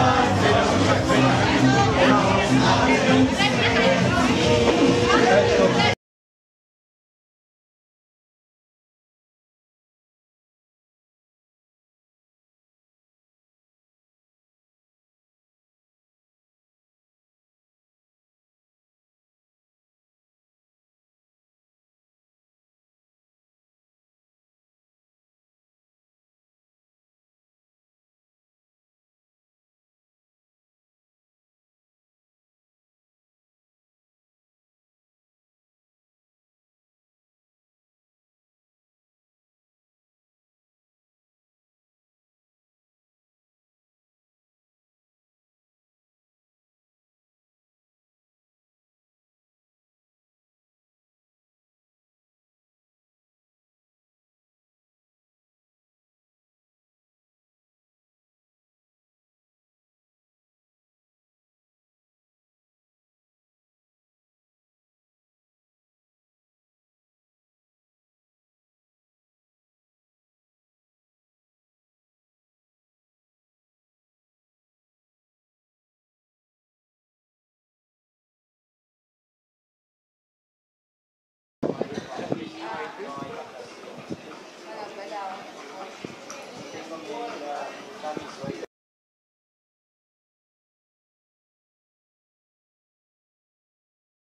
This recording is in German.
Einmal